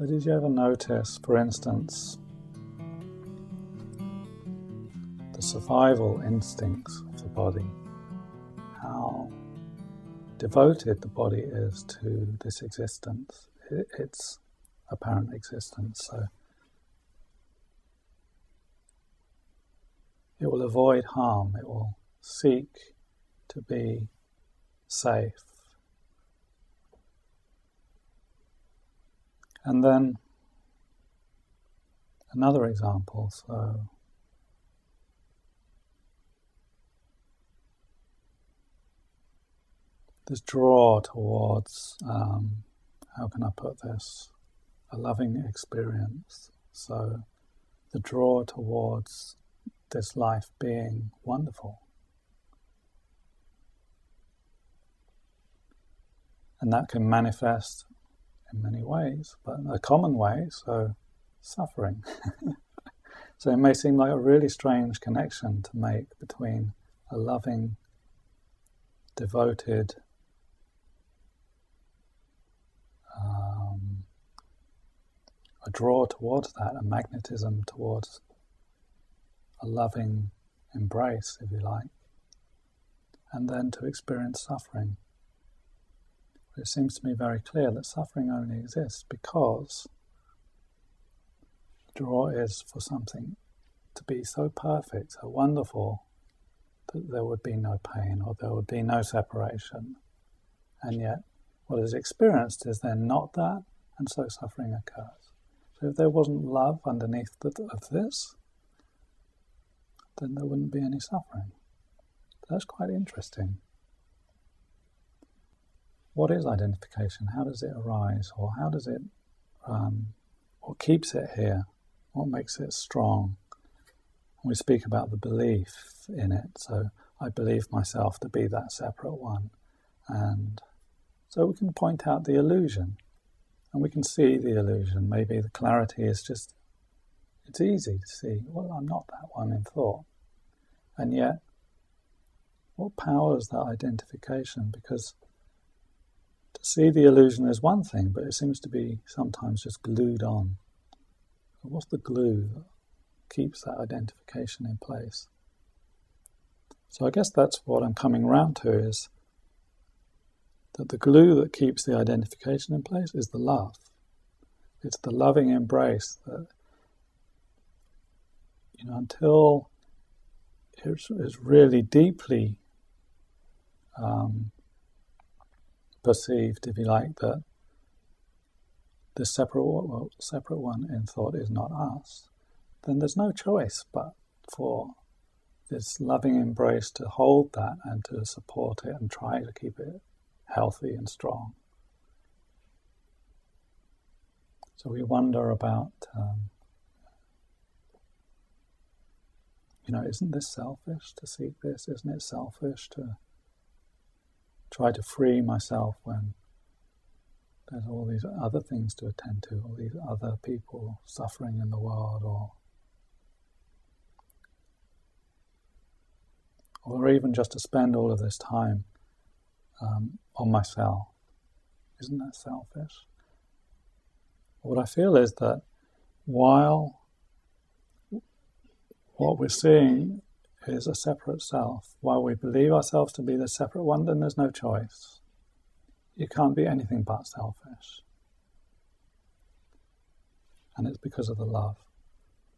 So, did you ever notice, for instance, the survival instincts of the body? How devoted the body is to this existence, its apparent existence. So, it will avoid harm, it will seek to be safe. And then another example, so this draw towards, um, how can I put this, a loving experience. So the draw towards this life being wonderful. And that can manifest in many ways, but a common way, so suffering. so it may seem like a really strange connection to make between a loving, devoted, um, a draw towards that, a magnetism towards a loving embrace, if you like, and then to experience suffering. It seems to me very clear that suffering only exists because the draw is for something to be so perfect, so wonderful, that there would be no pain or there would be no separation. And yet, what is experienced is then not that, and so suffering occurs. So, if there wasn't love underneath the, of this, then there wouldn't be any suffering. That's quite interesting. What is identification? How does it arise? Or how does it, um, what keeps it here? What makes it strong? We speak about the belief in it. So I believe myself to be that separate one. And so we can point out the illusion and we can see the illusion. Maybe the clarity is just, it's easy to see, well, I'm not that one in thought. And yet, what powers that identification? Because to see the illusion is one thing, but it seems to be sometimes just glued on. What's the glue that keeps that identification in place? So I guess that's what I'm coming round to is that the glue that keeps the identification in place is the love. It's the loving embrace that, you know, until it's really deeply um, perceived, if you like, that the separate, well, separate one in thought is not us, then there's no choice but for this loving embrace to hold that and to support it and try to keep it healthy and strong. So we wonder about um, You know, isn't this selfish to seek this? Isn't it selfish to try to free myself when there's all these other things to attend to, all these other people suffering in the world, or or even just to spend all of this time um, on myself. Isn't that selfish? What I feel is that while what we're seeing is a separate self. While we believe ourselves to be the separate one, then there's no choice. You can't be anything but selfish. And it's because of the love.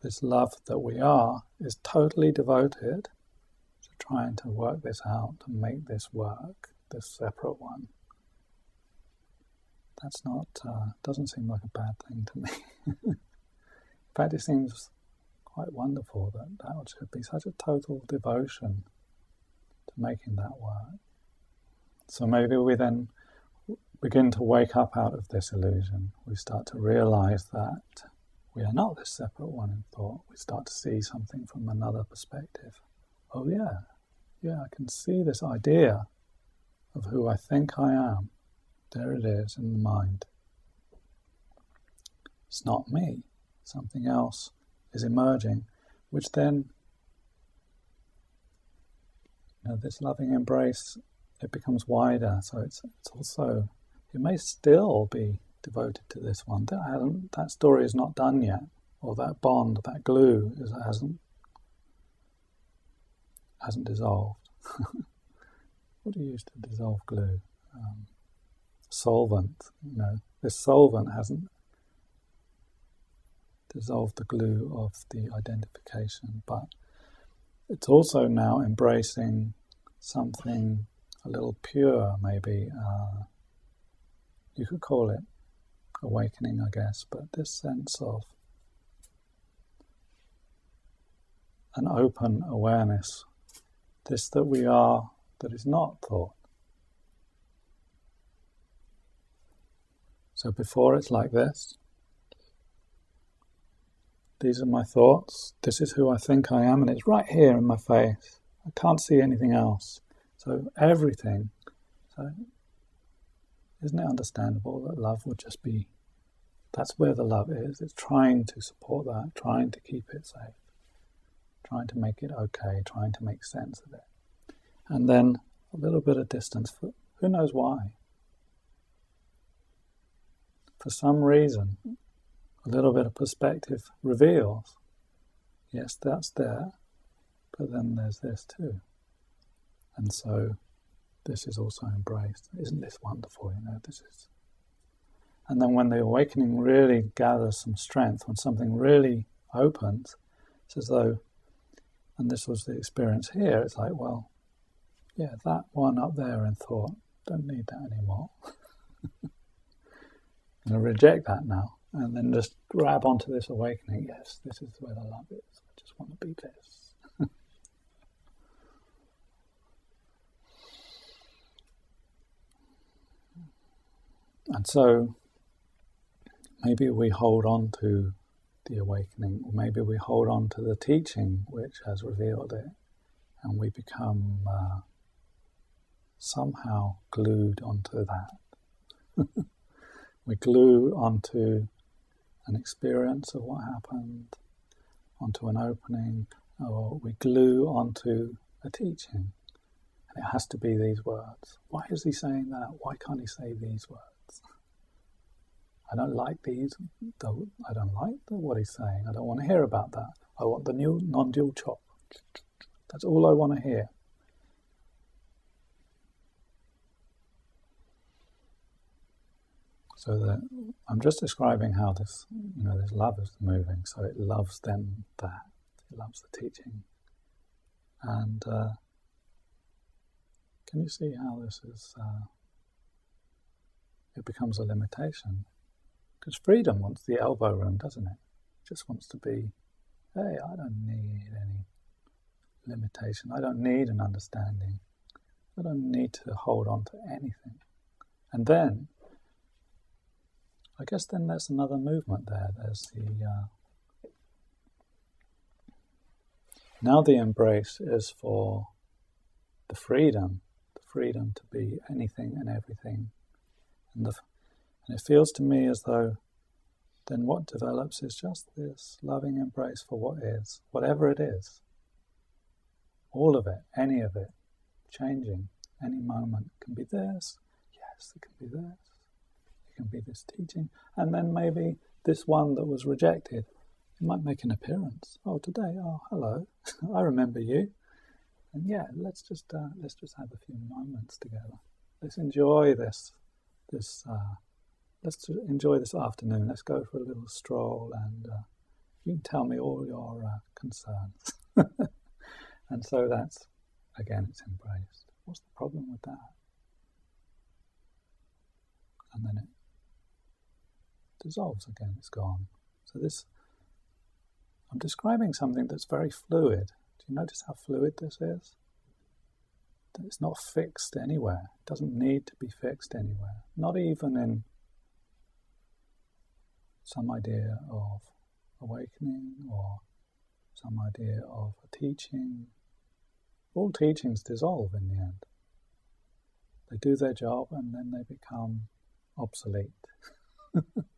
This love that we are is totally devoted to trying to work this out, to make this work, this separate one. That's not, uh, doesn't seem like a bad thing to me. In fact, it seems quite wonderful that that should be such a total devotion to making that work. So maybe we then begin to wake up out of this illusion. We start to realize that we are not this separate one in thought. We start to see something from another perspective. Oh, yeah, yeah, I can see this idea of who I think I am. There it is in the mind. It's not me, something else is emerging, which then, you know, this loving embrace, it becomes wider. So it's, it's also, it may still be devoted to this one. That, that story is not done yet, or that bond, that glue, is, hasn't hasn't dissolved. what do you use to dissolve glue? Um, solvent. You know, this solvent hasn't dissolved the glue of the identification, but it's also now embracing something a little pure, maybe. Uh, you could call it awakening, I guess, but this sense of an open awareness, this that we are, that is not thought. So before it's like this. These are my thoughts. This is who I think I am, and it's right here in my face. I can't see anything else. So everything. So isn't it understandable that love would just be that's where the love is. It's trying to support that, trying to keep it safe, trying to make it okay, trying to make sense of it. And then a little bit of distance for who knows why. For some reason, a little bit of perspective reveals yes, that's there, but then there's this too. And so this is also embraced. Isn't this wonderful? You know, this is. And then when the awakening really gathers some strength, when something really opens, it's as though, and this was the experience here, it's like, well, yeah, that one up there in thought, don't need that anymore. and I reject that now, and then just grab onto this awakening. Yes, this is where the love is. I just want to be this. And so maybe we hold on to the awakening, or maybe we hold on to the teaching which has revealed it, and we become uh, somehow glued onto that. we glue onto an experience of what happened, onto an opening, or we glue onto a teaching. And it has to be these words. Why is he saying that? Why can't he say these words? I don't like these. I don't like what he's saying. I don't want to hear about that. I want the new non-dual chop. That's all I want to hear. So that I'm just describing how this, you know, this love is moving. So it loves them that. It loves the teaching. And uh, can you see how this is? Uh, it becomes a limitation. Because freedom wants the elbow room, doesn't it? it? Just wants to be, hey, I don't need any limitation. I don't need an understanding. I don't need to hold on to anything. And then, I guess then there's another movement there. There's the. Uh, now the embrace is for the freedom, the freedom to be anything and everything. And the and it feels to me as though then what develops is just this loving embrace for what is, whatever it is. All of it, any of it, changing, any moment can be this, yes, it can be this, can be this teaching, and then maybe this one that was rejected, it might make an appearance. Oh, today, oh, hello, I remember you, and yeah, let's just uh, let's just have a few moments together. Let's enjoy this this uh, let's enjoy this afternoon. Let's go for a little stroll and uh, you can tell me all your uh, concerns. and so that's, again, it's embraced. What's the problem with that? And then it dissolves again, it's gone. So this, I'm describing something that's very fluid. Do you notice how fluid this is? It's not fixed anywhere. It doesn't need to be fixed anywhere. Not even in some idea of awakening or some idea of a teaching. All teachings dissolve in the end. They do their job and then they become obsolete.